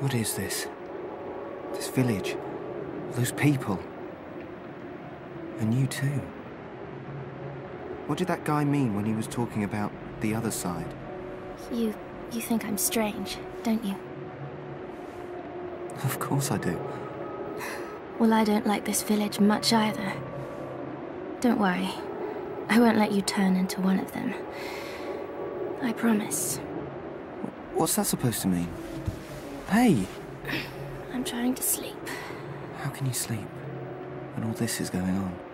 What is this? This village? Those people? And you too. What did that guy mean when he was talking about the other side? You... you think I'm strange, don't you? Of course I do. Well, I don't like this village much either. Don't worry. I won't let you turn into one of them. I promise. What's that supposed to mean? Hey! I'm trying to sleep. How can you sleep when all this is going on?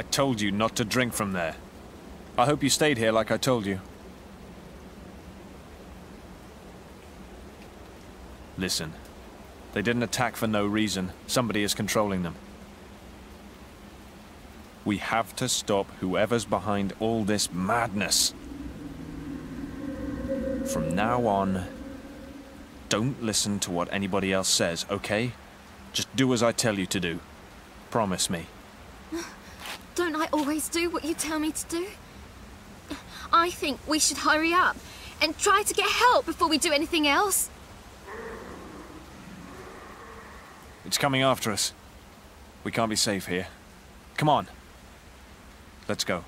I told you not to drink from there. I hope you stayed here like I told you. Listen. They didn't attack for no reason. Somebody is controlling them. We have to stop whoever's behind all this madness. From now on, don't listen to what anybody else says, okay? Just do as I tell you to do. Promise me. I always do what you tell me to do? I think we should hurry up and try to get help before we do anything else. It's coming after us. We can't be safe here. Come on. Let's go.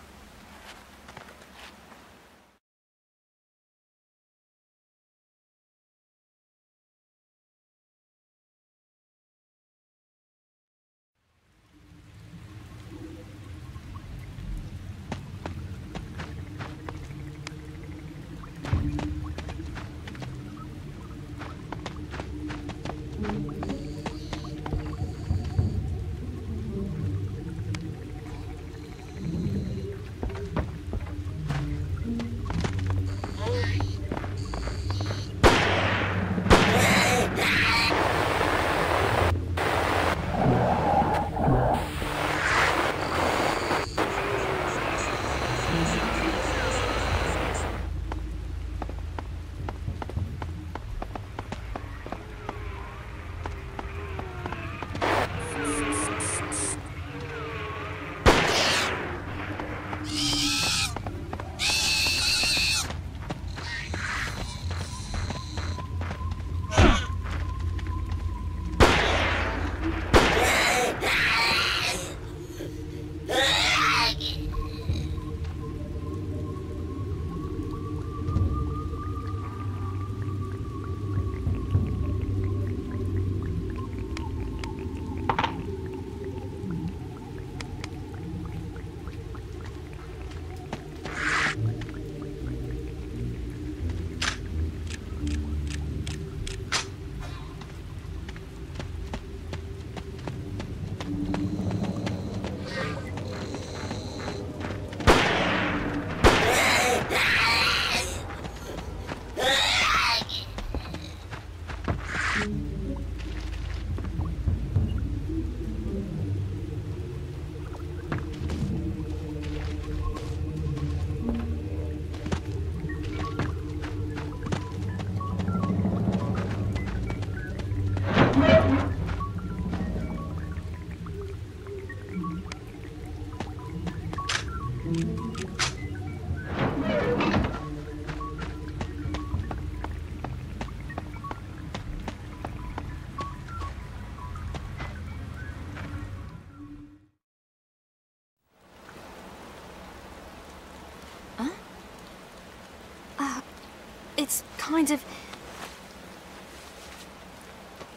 Kind of.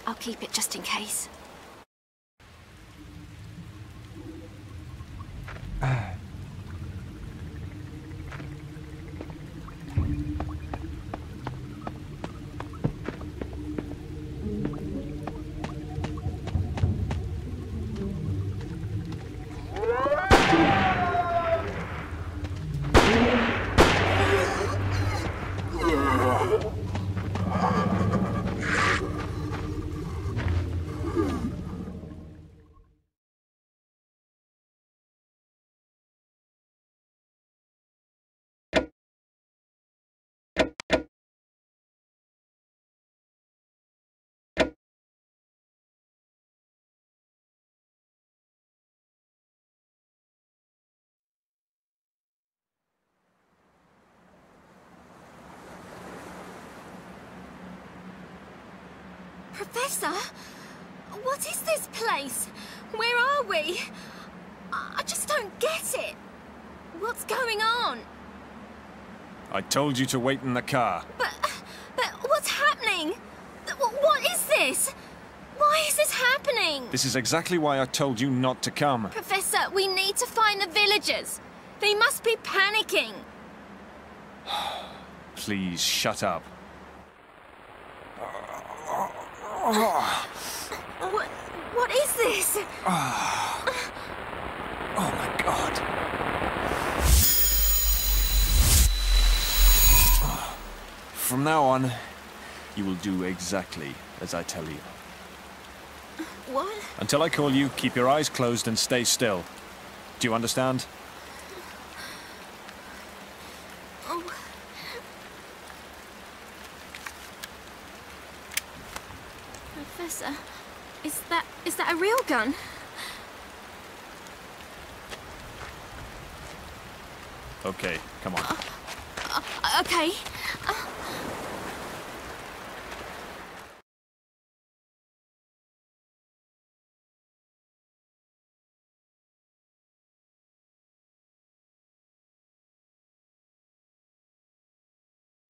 I'll keep it just in case. Professor? What is this place? Where are we? I just don't get it. What's going on? I told you to wait in the car. But, but what's happening? What is this? Why is this happening? This is exactly why I told you not to come. Professor, we need to find the villagers. They must be panicking. Please shut up. What, what is this? Oh, oh my god. From now on, you will do exactly as I tell you. What? Until I call you, keep your eyes closed and stay still. Do you understand? Oh. Professor, is that is that a real gun? Okay, come on. Uh, okay.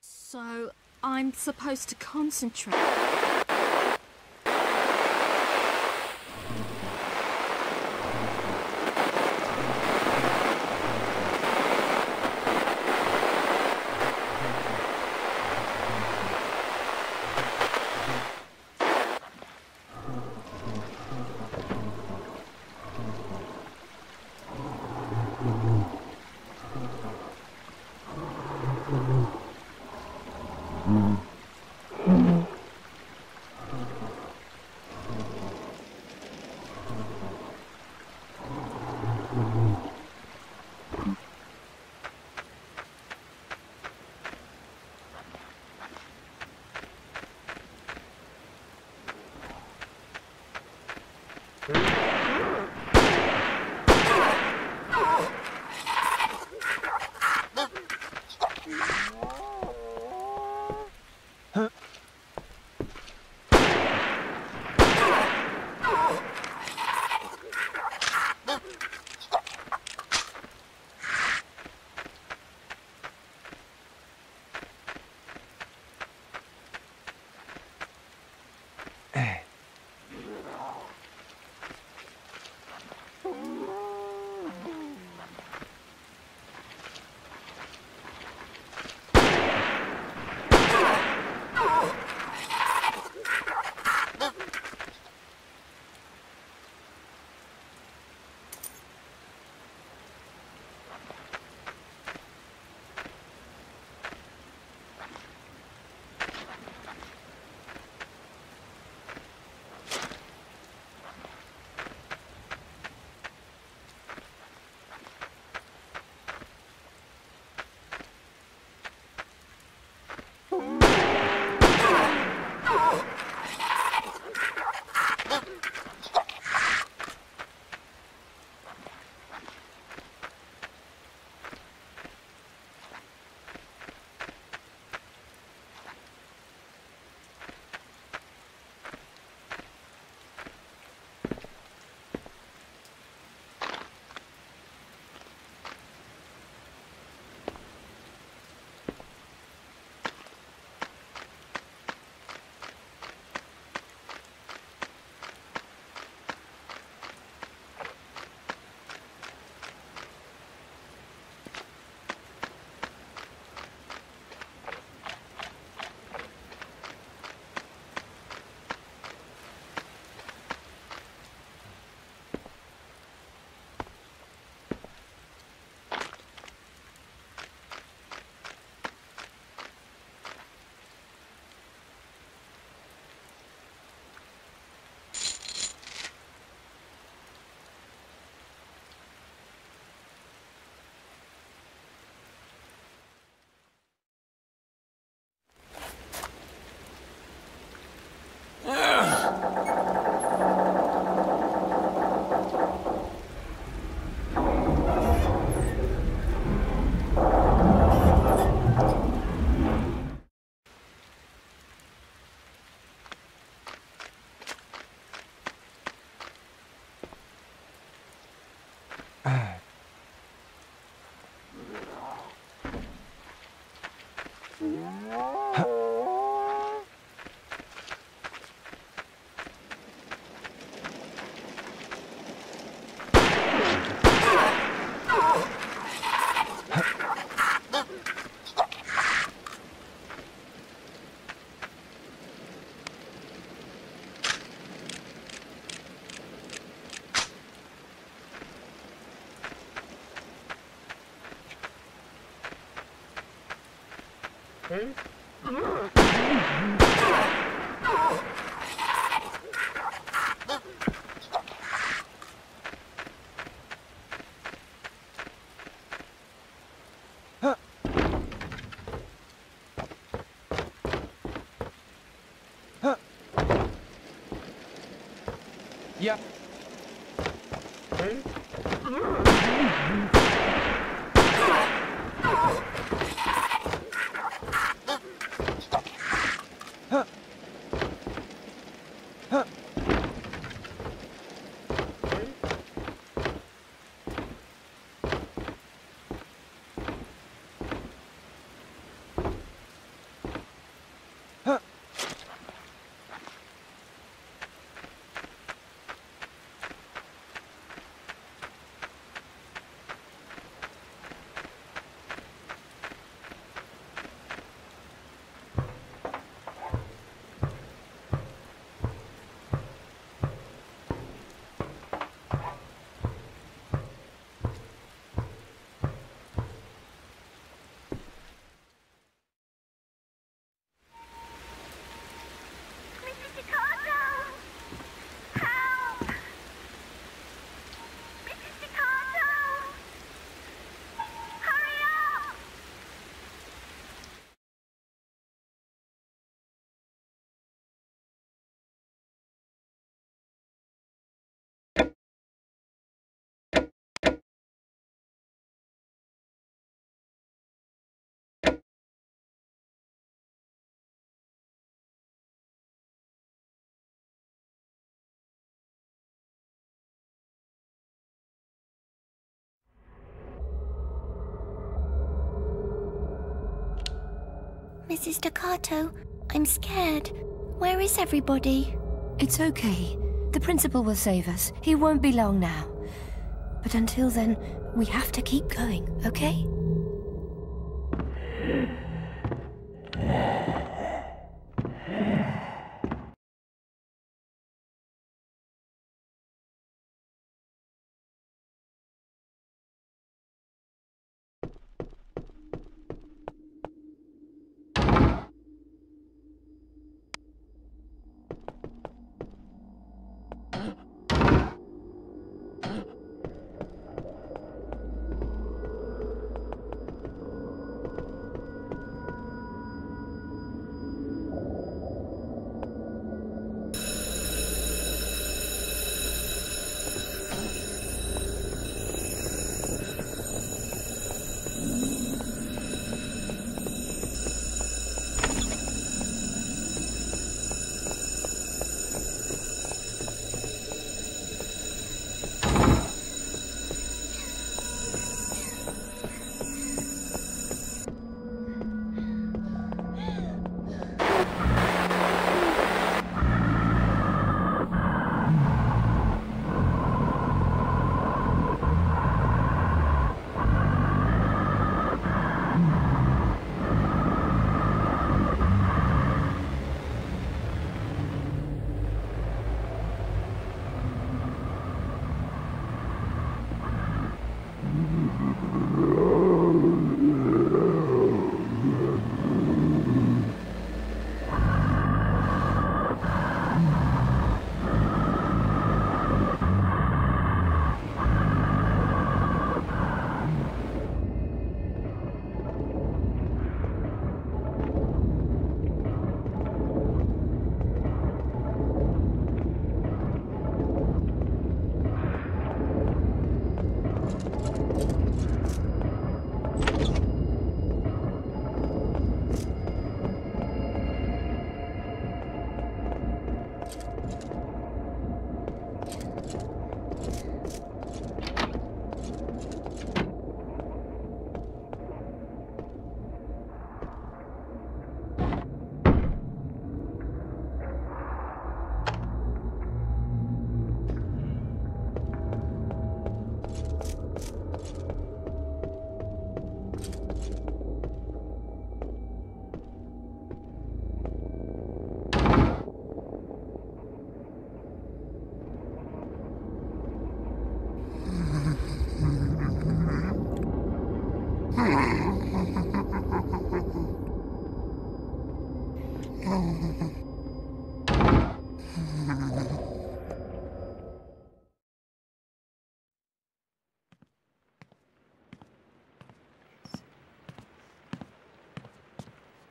So I'm supposed to concentrate. Yeah. Mrs. Mrs. Takato, I'm scared. Where is everybody? It's okay. The principal will save us. He won't be long now. But until then, we have to keep going, okay?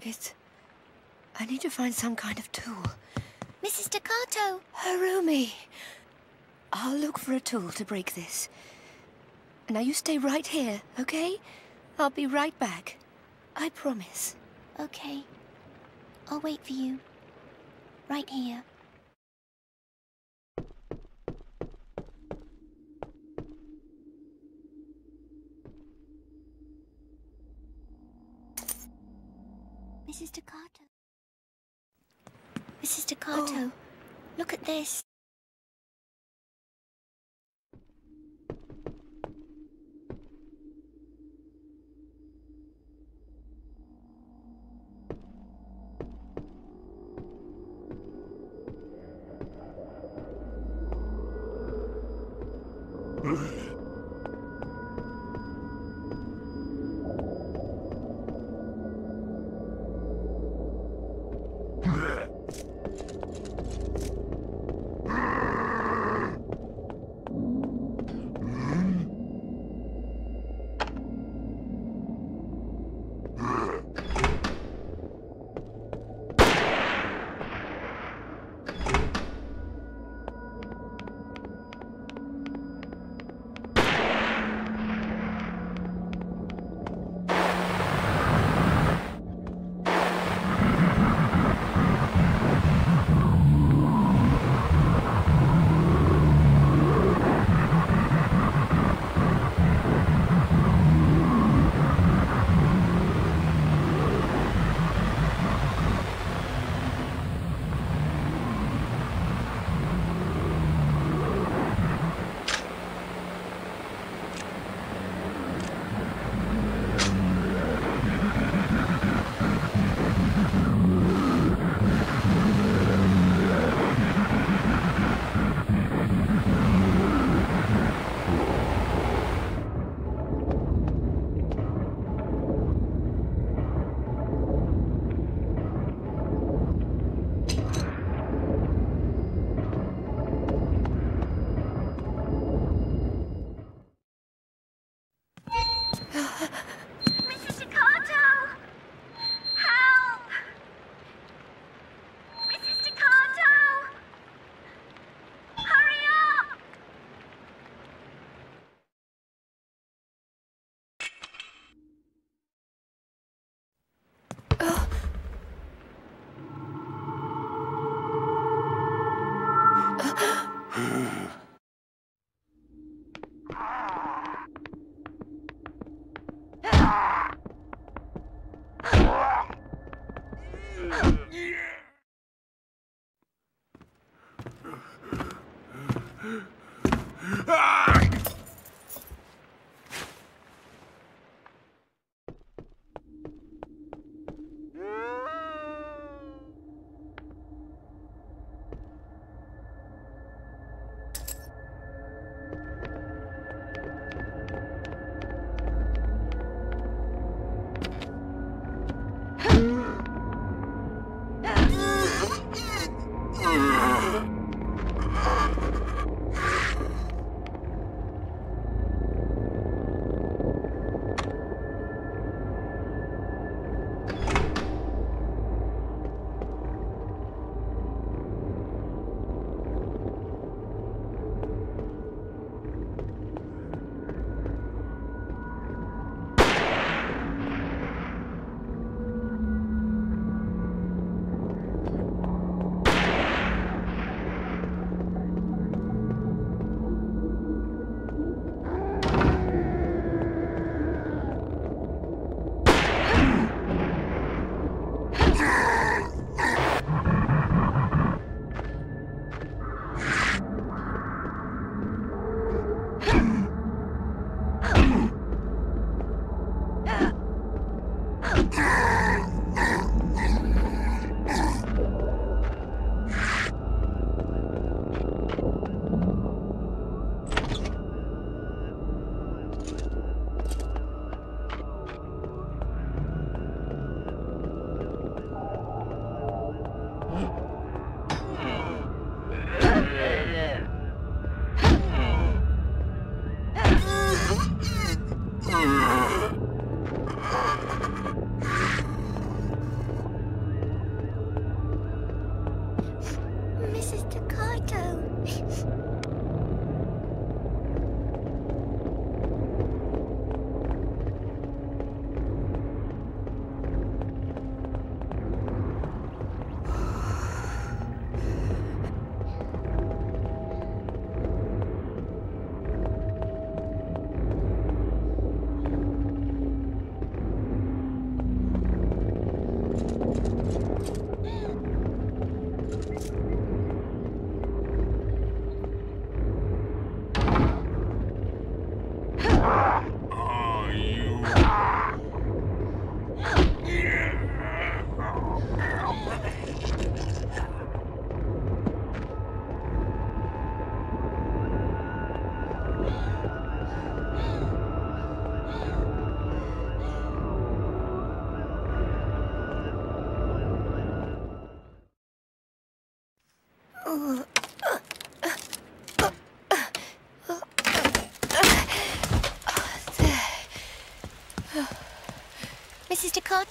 It's. I need to find some kind of tool. Mrs. Takato! Harumi! I'll look for a tool to break this. Now you stay right here, okay? I'll be right back. I promise. Okay. I'll wait for you. Right here. Mrs. Takato. Mrs. Takato, oh. look at this.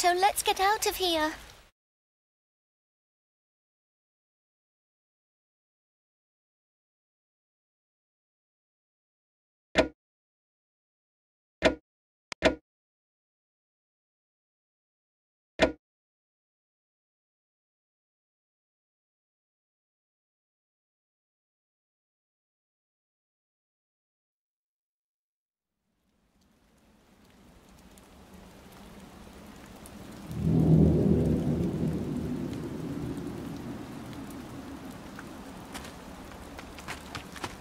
Takato, let's get out of here.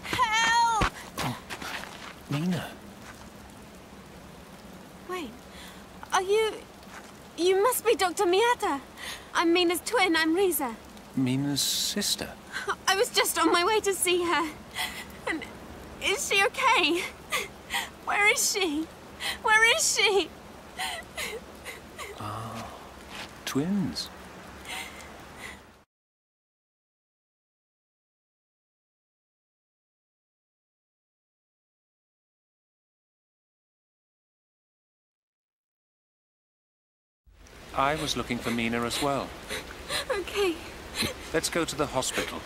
Help! Mina. Wait, are you... You must be Dr. Miyata. I'm Mina's twin, I'm Risa. Mina's sister. I was just on my way to see her. And is she okay? Where is she? Where is she? Ah, Twins. I was looking for Mina as well. Okay. Let's go to the hospital.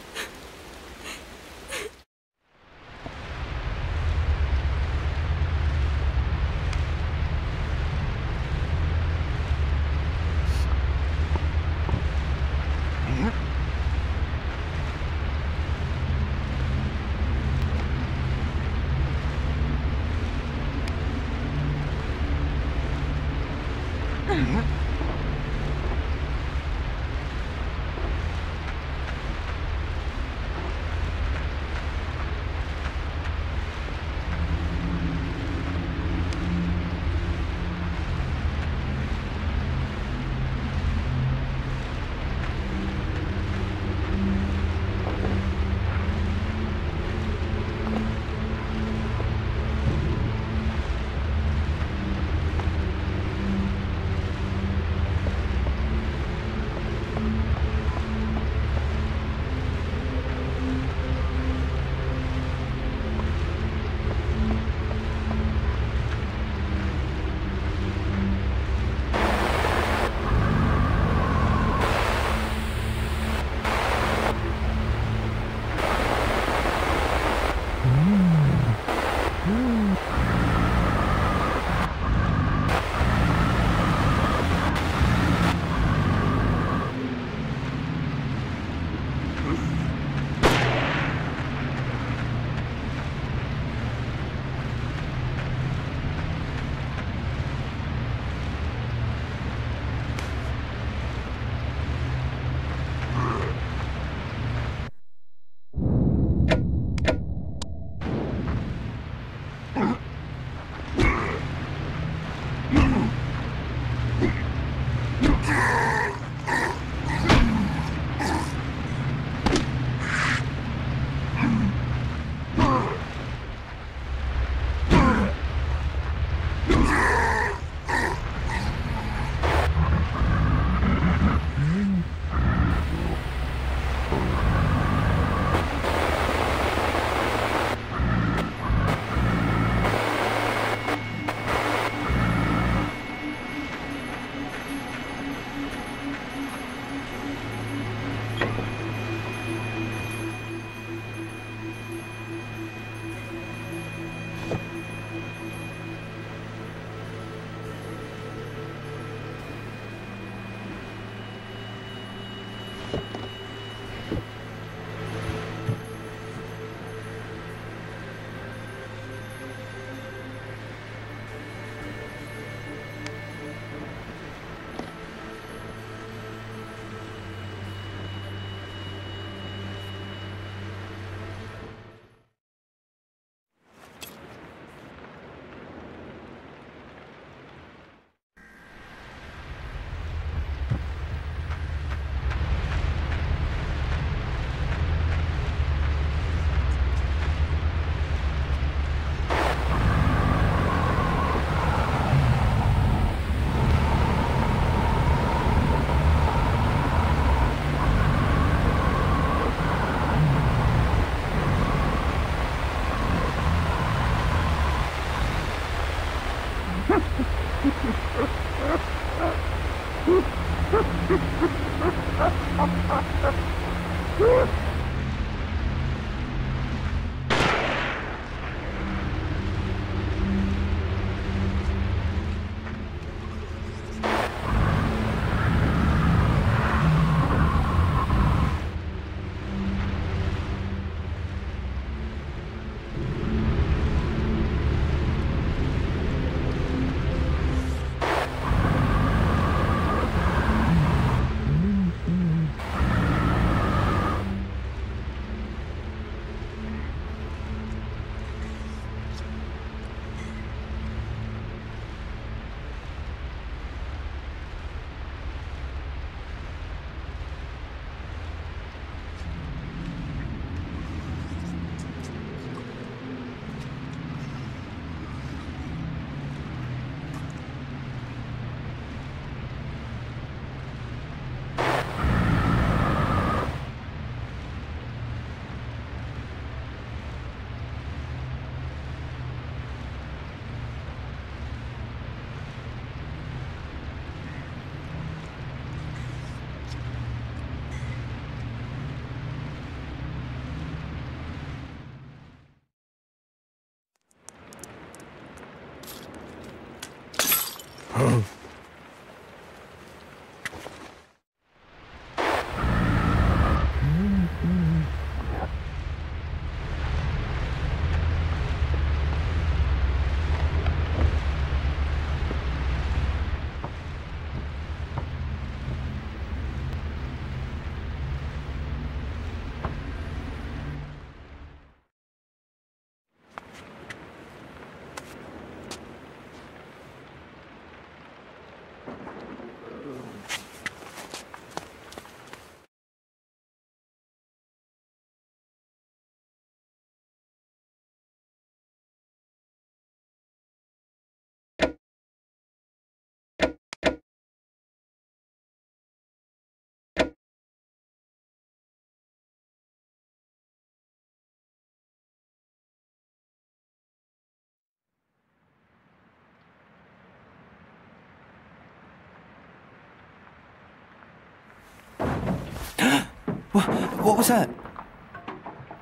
What, what was that?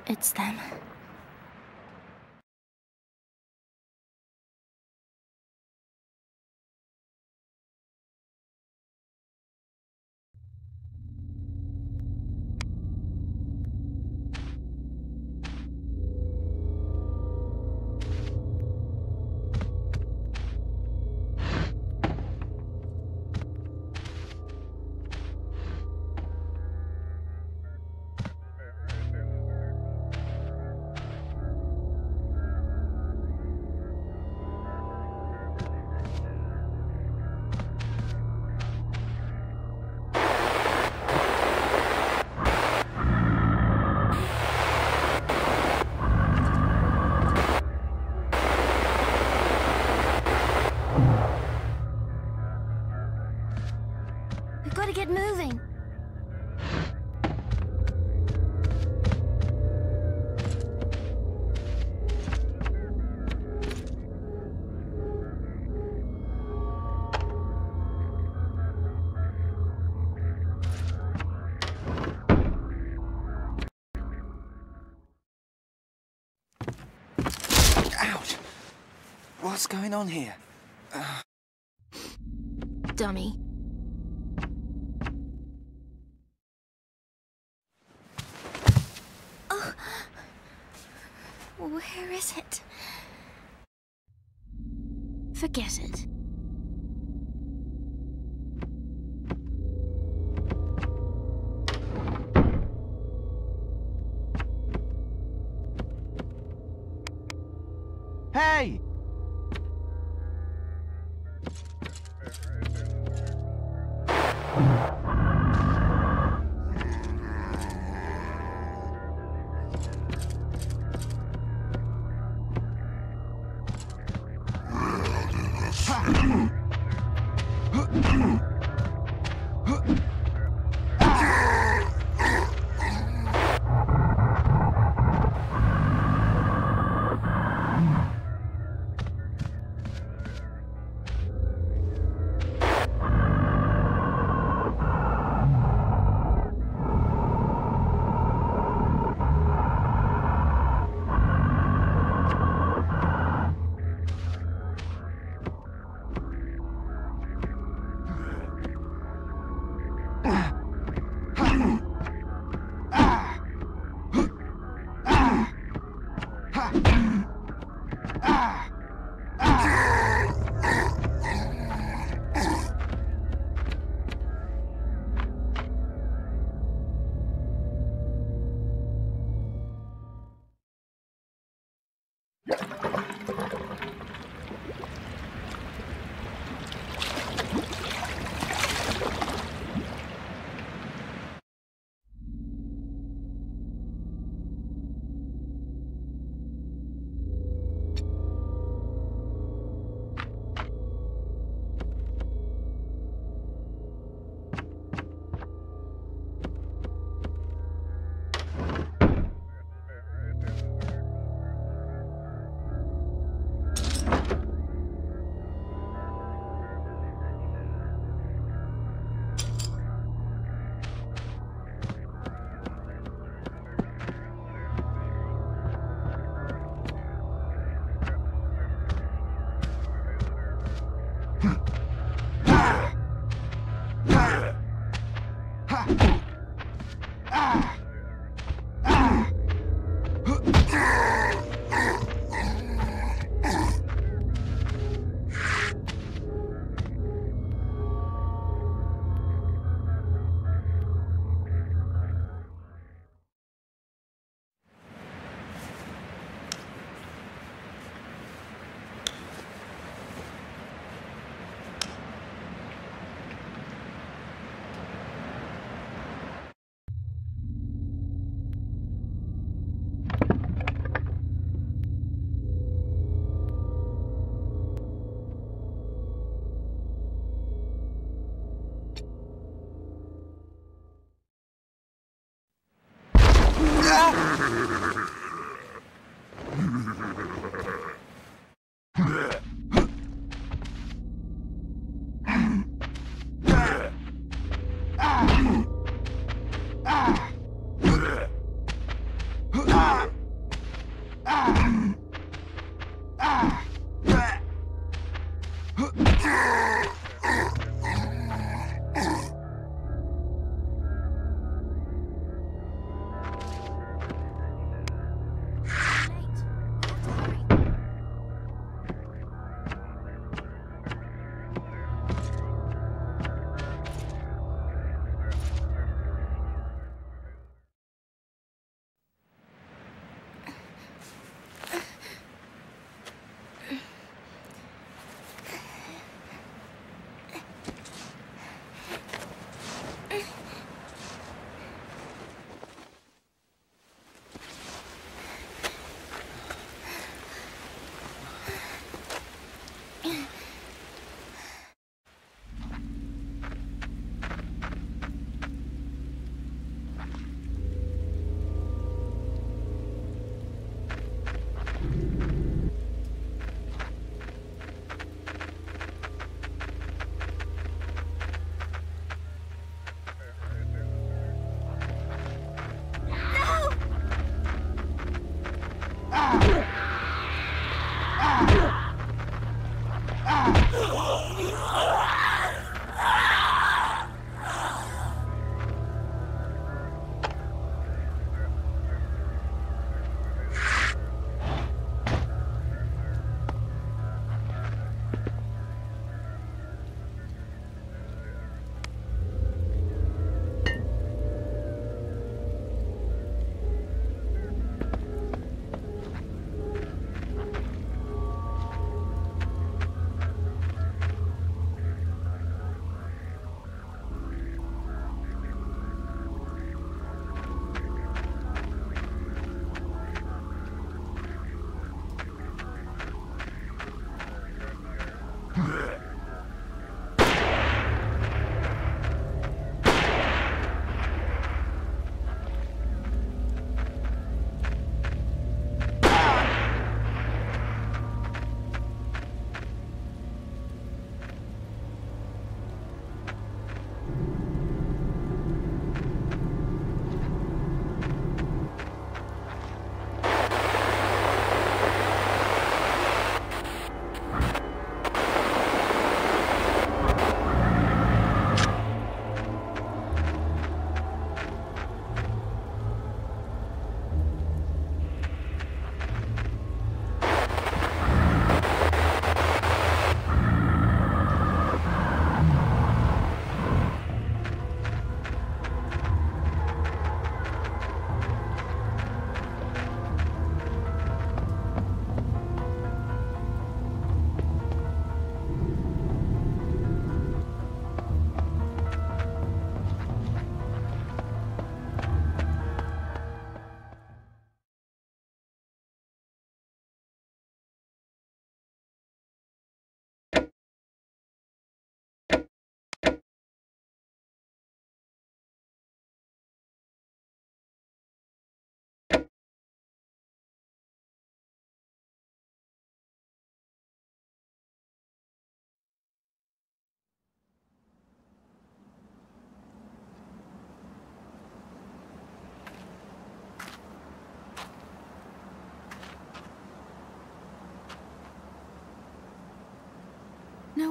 It's them. What's going on here? Dummy. Oh. Where is it? Forget it.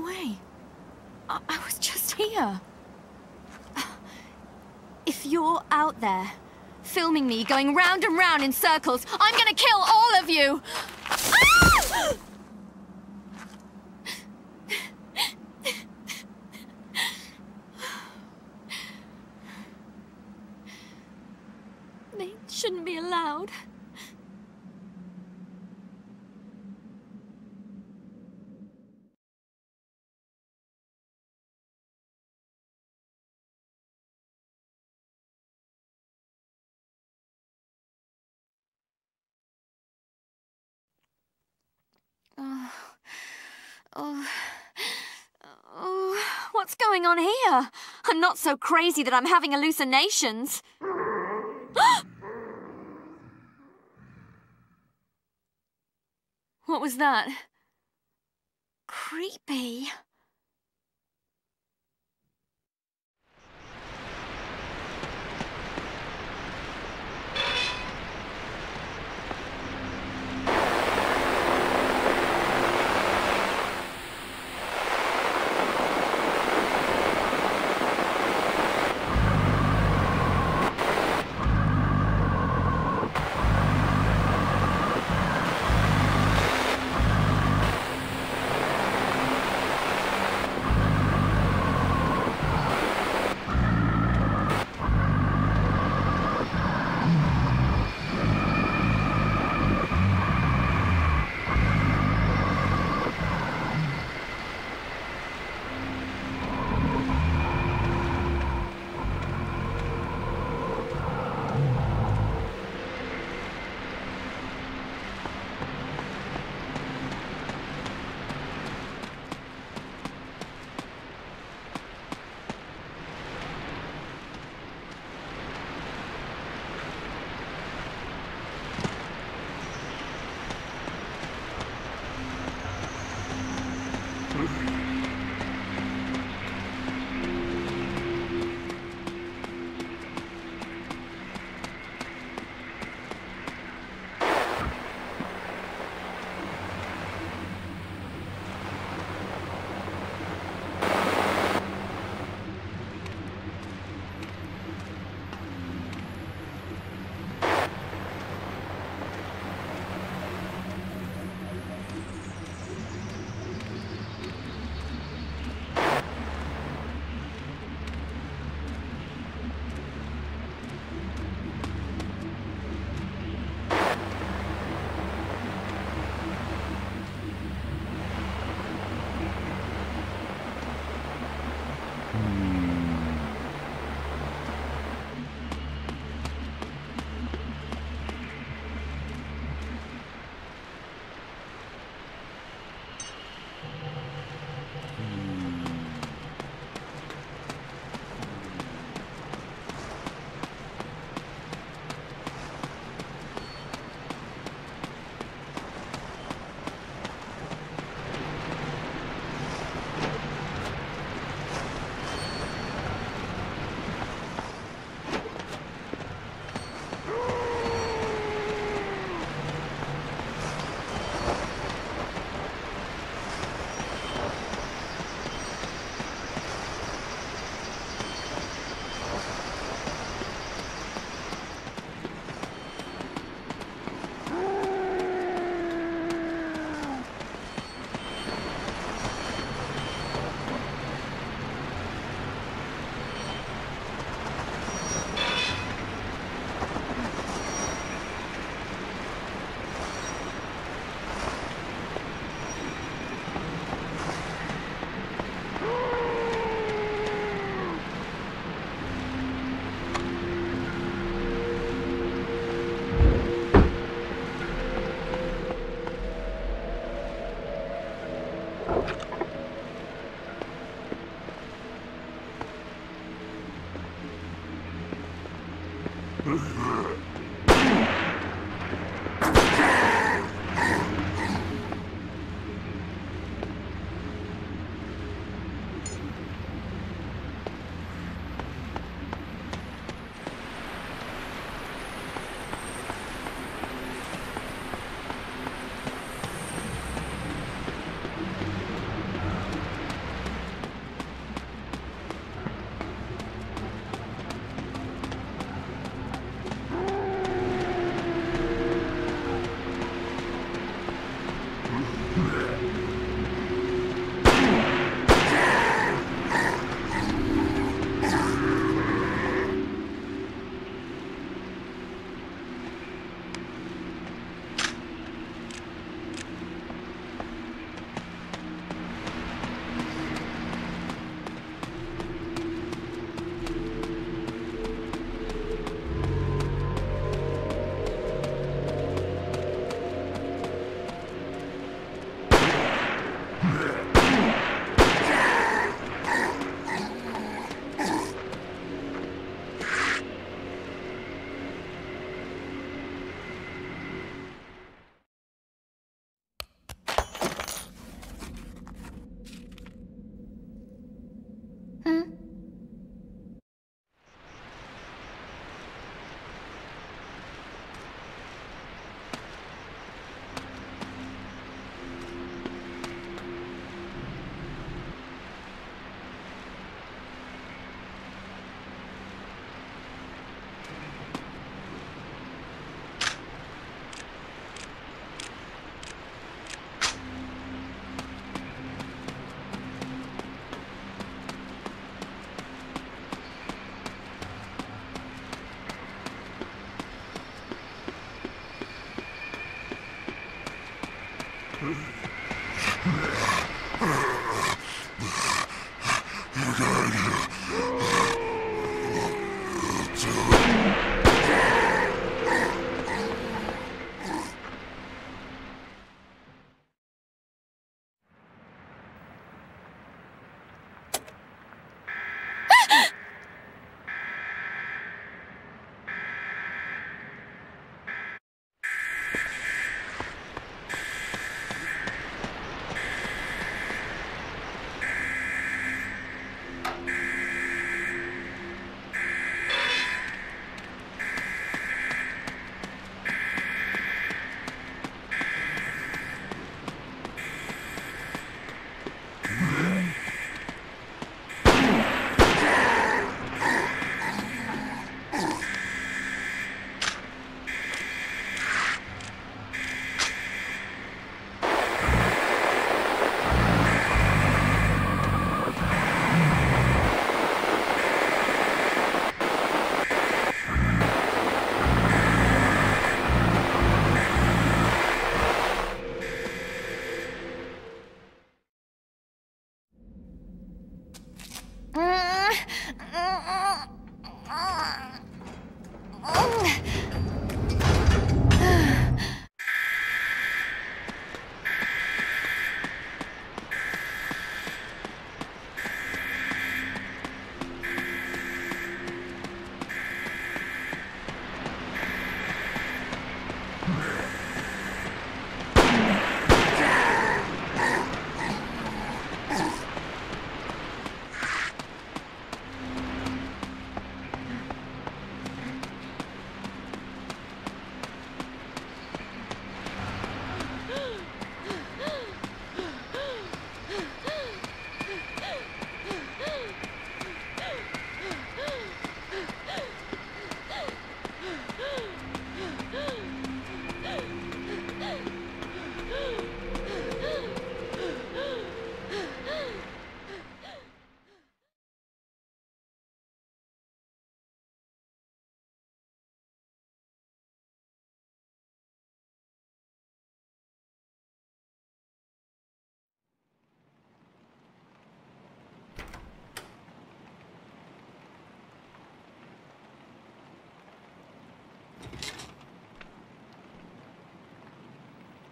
Way. I, I was just here. If you're out there, filming me going round and round in circles, I'm gonna kill all of you! Ah! They shouldn't be allowed. Oh, oh, oh, what's going on here? I'm not so crazy that I'm having hallucinations. what was that? Creepy.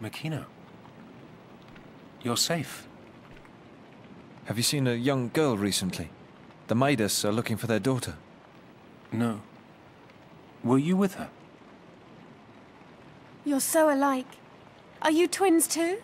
Makino. You're safe. Have you seen a young girl recently? The Maedas are looking for their daughter. No. Were you with her? You're so alike. Are you twins too?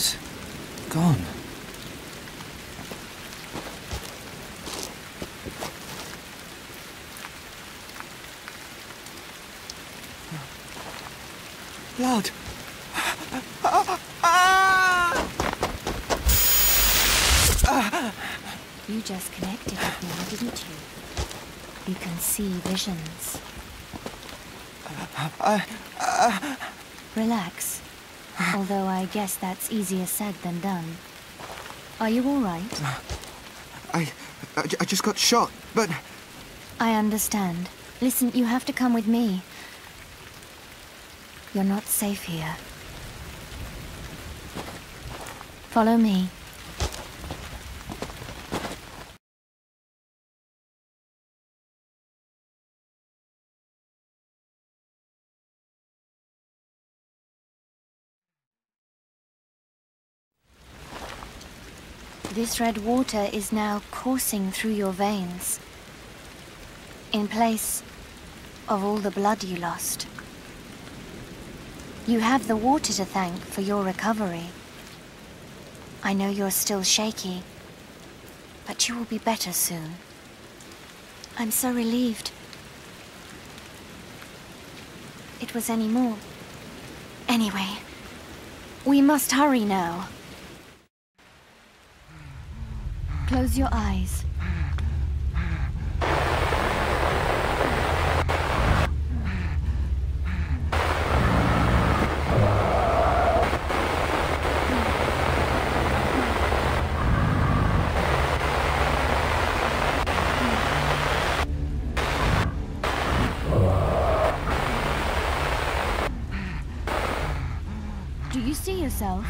Gone. Blood. You just connected with me, didn't you? You can see visions. Relax. Although I guess that's easier said than done. Are you all right? I, I, I just got shot, but I understand. Listen, you have to come with me. You're not safe here. Follow me. This red water is now coursing through your veins. In place of all the blood you lost. You have the water to thank for your recovery. I know you're still shaky, but you will be better soon. I'm so relieved. It was any more. Anyway, we must hurry now. Close your eyes. Do you see yourself?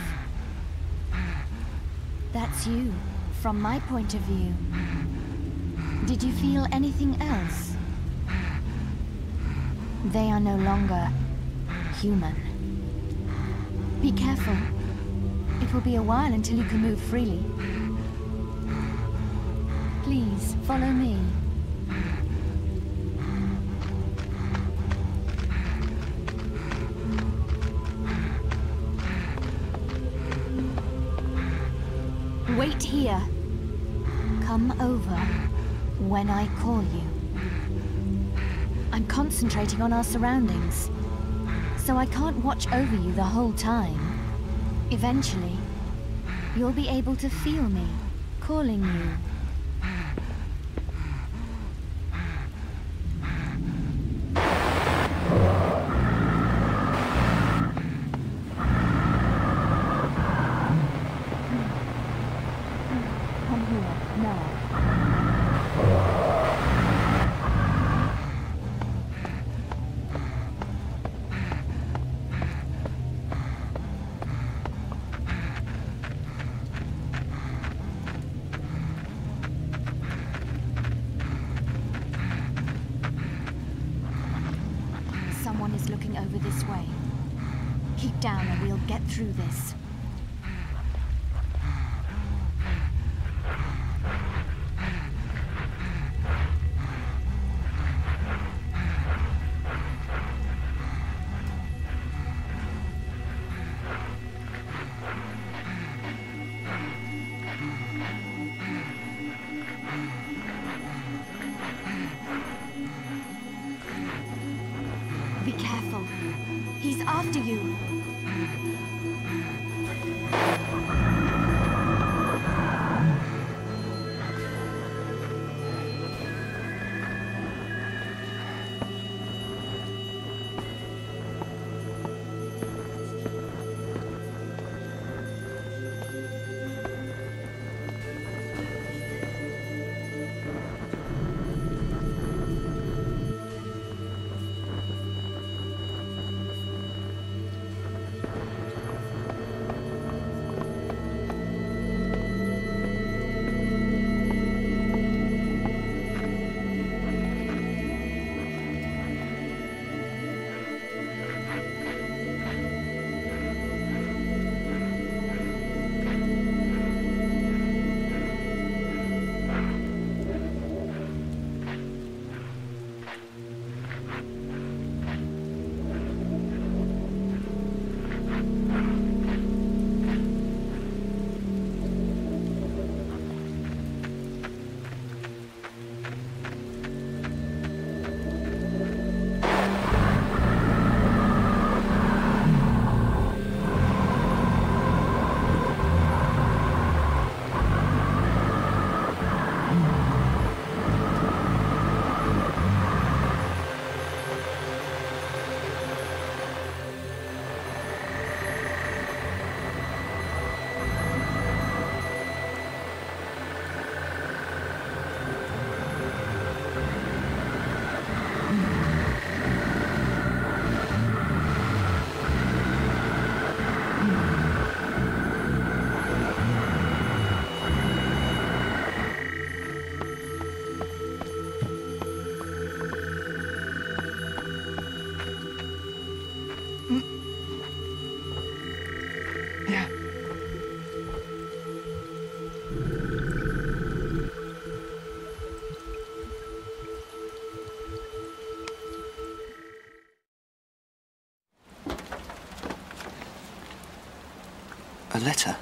That's you, from my point of view. Did you feel anything else? They are no longer human. Be careful. It will be a while until you can move freely. Please, follow me. Wait here. When I call you. I'm concentrating on our surroundings, so I can't watch over you the whole time. Eventually, you'll be able to feel me calling you. Come here, now. Someone is looking over this way. Keep down and we'll get through this. Letter.